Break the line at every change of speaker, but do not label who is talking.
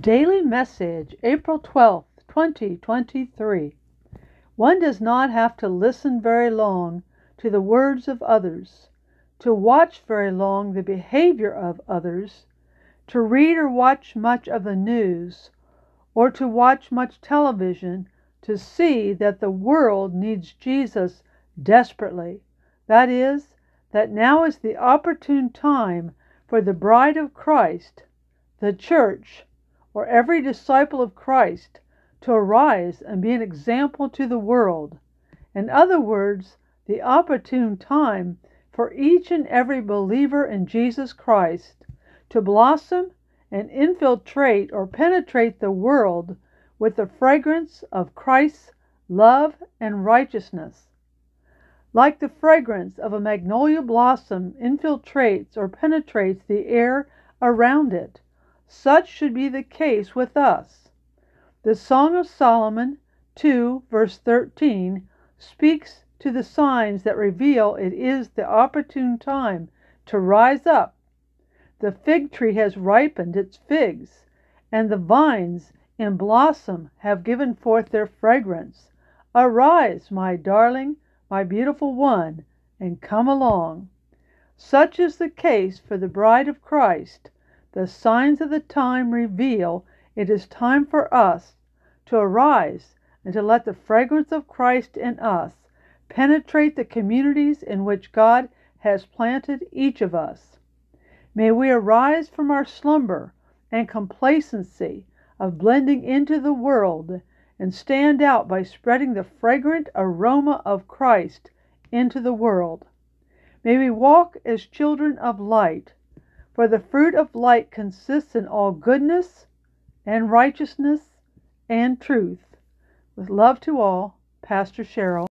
Daily Message, April 12th, 2023. One does not have to listen very long to the words of others, to watch very long the behavior of others, to read or watch much of the news, or to watch much television to see that the world needs Jesus desperately. That is, that now is the opportune time for the bride of Christ, the church, or every disciple of Christ to arise and be an example to the world. In other words, the opportune time for each and every believer in Jesus Christ to blossom and infiltrate or penetrate the world with the fragrance of Christ's love and righteousness. Like the fragrance of a magnolia blossom infiltrates or penetrates the air around it, such should be the case with us. The Song of Solomon 2, verse 13, speaks to the signs that reveal it is the opportune time to rise up. The fig tree has ripened its figs, and the vines in blossom have given forth their fragrance. Arise, my darling, my beautiful one, and come along. Such is the case for the bride of Christ the signs of the time reveal it is time for us to arise and to let the fragrance of Christ in us penetrate the communities in which God has planted each of us. May we arise from our slumber and complacency of blending into the world and stand out by spreading the fragrant aroma of Christ into the world. May we walk as children of light for the fruit of light consists in all goodness and righteousness and truth. With love to all, Pastor Cheryl.